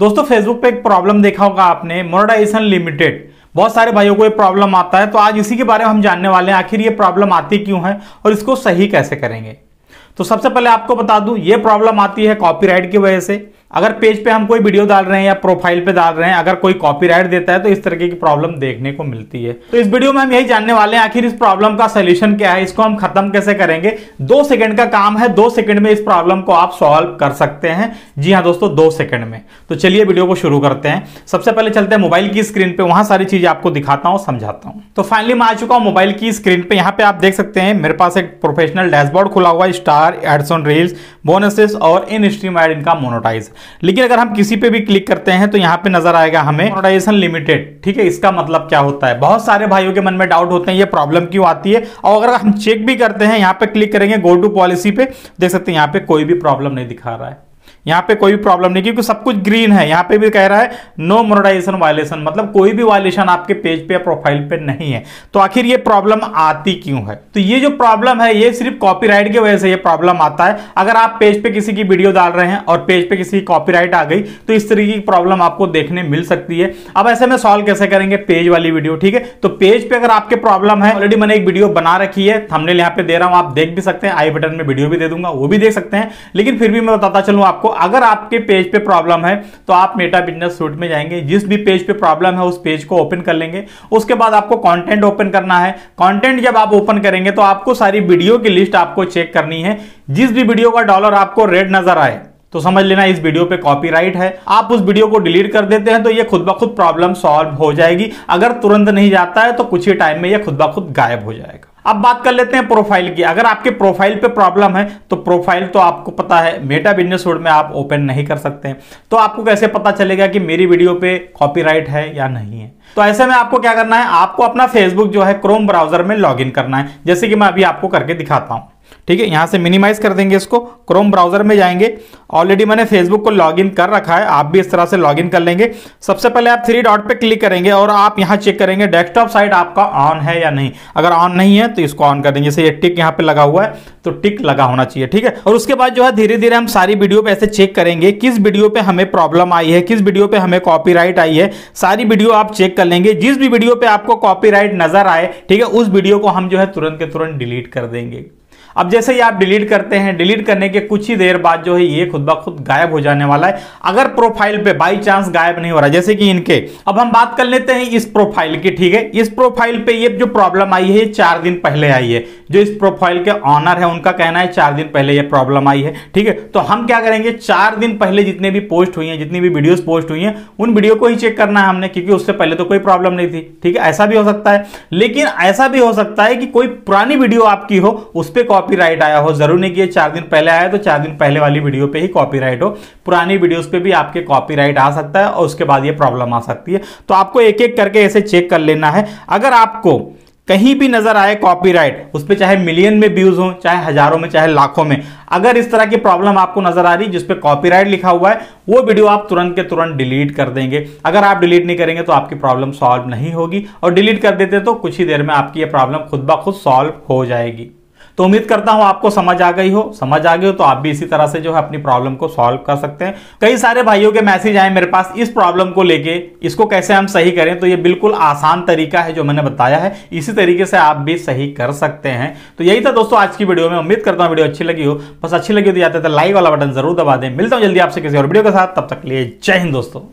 दोस्तों फेसबुक पे एक प्रॉब्लम देखा होगा आपने मोनेटाइजेशन लिमिटेड बहुत सारे भाइयों को ये प्रॉब्लम आता है तो आज इसी के बारे में हम जानने वाले हैं, आखिर ये प्रॉब्लम आती क्यों है और इसको सही कैसे करेंगे। तो सबसे पहले आपको बता दूँ, ये प्रॉब्लम आती है कॉपीराइट की वजह से। अगर पेज पे हम कोई वीडियो डाल रहे हैं या प्रोफ़ाइल पे डाल रहे हैं, अगर कोई कॉपीराइट देता है तो इस तरीके की प्रॉब्लम देखने को मिलती है। तो इस वीडियो में हम यही जानने वाले हैं, आखिर इस प्रॉब्लम का सोल्यूशन क्या है, इसको हम खत्म कैसे करेंगे? दो सेकंड का काम है, दो सेकंड में इस प्रॉब्लम को आप सॉल्व कर सकते हैं। जी हाँ दोस्तों, दो सेकंड में। तो चलिए वीडियो को शुरू करते हैं। सबसे पहले चलते हैं मोबाइल की स्क्रीन पे, वहाँ सारी चीज़ें आपको दिखाता हूँ, समझाता हूँ। तो फाइनली मैं आ चुका हूँ मोबाइल की स्क्रीन पे। यहाँ पे आप देख सकते हैं, मेरे पास एक प्रोफेशनल डैशबोर्ड खुला हुआ है star ads on reels bonuses और इन स्ट्रीम एड इनका मोनोटाइज लेकिन अगर हम किसी पे भी क्लिक करते हैं तो यहाँ पे नज़र आएगा हमें मोनेटाइजेशन लिमिटेड ठीक है, इसका मतलब क्या होता है? बहुत सारे भाइयों के मन में डाउट होते हैं, ये प्रॉब्लम क्यों आती है? और अगर हम चेक भी करते हैं, यहाँ पे क्लिक करेंगे गो टू पॉलिसी पे, देख सकते हैं, यहाँ पे कोई भी प्रॉब्लम नहीं दिखा रहा है। यहाँ पे कोई भी प्रॉब्लम नहीं, क्योंकि सब कुछ ग्रीन है। यहाँ पे भी कह रहा है नो मोनेटाइजेशन वायलेशन मतलब कोई भी वायलेशन आपके पेज पे या प्रोफ़ाइल पे नहीं है। तो आखिर ये प्रॉब्लम आती क्यों है? तो ये जो प्रॉब्लम है, ये सिर्फ़ कॉपीराइट की वजह से ये प्रॉब्लम आता है। अगर आप पेज पे किसी की वीडियो डाल रहे हैं और पेज पे किसी की कॉपीराइट आ गई तो इस तरीके की प्रॉब्लम आपको देखने मिल सकती है। अब ऐसे में सॉल्व कैसे करेंगे? पेज वाली वीडियो ठीक है? तो पेज पे अगर आपके प्रॉब्लम है ऑलरेडी मैंने एक वीडियो बना रखी है थंबनेल यहाँ पे दे रहा हूँ, आप देख भी सकते हैं। आई बटन में वीडियो भी दे दूँगा, वो भी देख सकते हैं। लेकिन फिर भी मैं बताता चलूँ आपको अगर आपके पेज पे प्रॉब्लम है तो आप मेटा बिज़नेस सूट में जाएँगे। जिस भी पेज पे प्रॉब्लम है, उस पेज को ओपन कर लेंगे। उसके बाद आपको कंटेंट ओपन करना है। कंटेंट जब आप ओपन करेंगे तो आपको सारी वीडियो की लिस्ट आपको चेक करनी है। जिस भी वीडियो का डॉलर आपको रेड नज़र आए तो समझ लेना इस वीडियो पे कॉपीराइट है। आप उस वीडियो को डिलीट कर देते हैं तो ये खुद ब खुद प्रॉब्लम सॉल्व हो जाएगी। अगर तुरंत नहीं जाता है तो कुछ ही टाइम में ये खुद ब खुद गायब हो जाएगा। अब बात कर लेते हैं प्रोफ़ाइल की। अगर आपके प्रोफ़ाइल पे प्रॉब्लम है तो प्रोफ़ाइल तो आपको पता है मेटा बिज़नेस वर्ड में आप ओपन नहीं कर सकते हैं। तो आपको कैसे पता चलेगा कि मेरी वीडियो पे कॉपीराइट है या नहीं है? तो ऐसे में आपको क्या करना है? आपको अपना फेसबुक जो है क्रोम ब्राउज़र में लॉग करना है। जैसे कि मैं अभी आपको करके दिखाता हूँ। ठीक है, यहाँ से मिनिमाइज कर देंगे इसको। क्रोम ब्राउज़र में जाएँगे। ऑलरेडी मैंने फेसबुक को लॉगिन कर रखा है। आप भी इस तरह से लॉगिन कर लेंगे। सबसे पहले आप थ्री डॉट पे क्लिक करेंगे और आप यहाँ चेक करेंगे डेस्कटॉप साइट आपका ऑन है या नहीं। अगर ऑन नहीं है तो इसको ऑन कर देंगे। जैसे ये टिक यहाँ पे लगा हुआ है तो टिक लगा होना चाहिए, ठीक है? और उसके बाद जो है धीरे धीरे हम सारी वीडियो पे ऐसे चेक करेंगे, किस वीडियो पे हमें प्रॉब्लम आई है, किस वीडियो पे हमें कॉपीराइट आई है। सारी वीडियो आप चेक कर लेंगे। जिस भी वीडियो पे आपको कॉपीराइट नज़र आए, ठीक है, उस वीडियो को हम जो है तुरंत के तुरंत डिलीट कर देंगे। अब जैसे ही आप डिलीट करते हैं, डिलीट करने के कुछ ही देर बाद जो है ये खुद ब खुद गायब हो जाने वाला है। अगर प्रोफ़ाइल पे बाई चांस गायब नहीं हो रहा, जैसे कि इनके। अब हम बात कर लेते हैं इस प्रोफ़ाइल की, ठीक है? इस प्रोफ़ाइल पे ये जो प्रॉब्लम आई है, चार दिन पहले आई है। जो इस प्रोफ़ाइल के ऑनर है, उनका कहना है चार दिन पहले ये प्रॉब्लम आई है, ठीक है? तो हम क्या करेंगे? चार दिन पहले जितने भी पोस्ट हुई है, जितनी भी वीडियो पोस्ट हुई है, उन वीडियो को ही चेक करना है हमने, क्योंकि उससे पहले तो कोई प्रॉब्लम नहीं थी, ठीक है? ऐसा भी हो सकता है। लेकिन ऐसा भी हो सकता है कि कोई पुरानी वीडियो आपकी हो, उस पर कॉपी आया हो, ज़रूर नहीं कि चार दिन पहले आया तो चार दिन पहले वाली वीडियो पे ही कॉपीराइट हो। पुरानी वीडियोस पे भी आपके कॉपीराइट आ सकता है और उसके बाद ये प्रॉब्लम आ सकती है। तो आपको एक एक करके ऐसे चेक कर लेना है। अगर आपको कहीं भी नज़र आए कॉपीराइट उस पर चाहे मिलियन में व्यूज़ हो, चाहे हज़ारों में, चाहे लाखों में, अगर इस तरह की प्रॉब्लम आपको नज़र आ रही जिस पे कॉपीराइट लिखा हुआ है, वो वीडियो आप तुरंत के तुरंत डिलीट कर देंगे। अगर आप डिलीट नहीं करेंगे तो आपकी प्रॉब्लम सॉल्व नहीं होगी। और डिलीट कर देते तो कुछ ही देर में आपकी ये प्रॉब्लम खुद ब खुद सॉल्व हो जाएगी। तो उम्मीद करता हूँ आपको समझ आ गई हो। समझ आ गई हो तो आप भी इसी तरह से जो है अपनी प्रॉब्लम को सॉल्व कर सकते हैं। कई सारे भाइयों के मैसेज आए मेरे पास इस प्रॉब्लम को लेके, इसको कैसे हम सही करें तो ये बिल्कुल आसान तरीका है जो मैंने बताया है। इसी तरीके से आप भी सही कर सकते हैं। तो यही था दोस्तों आज की वीडियो में। उम्मीद करता हूँ वीडियो अच्छी लगी हो। बस अच्छी लगी हो तो जाते थे लाइक वाला बटन ज़रूर दबा दें। मिलता हूँ जल्दी आपसे किसी और वीडियो के साथ। तब तक लिए जय हिंद दोस्तों।